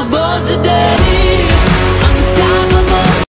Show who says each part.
Speaker 1: About today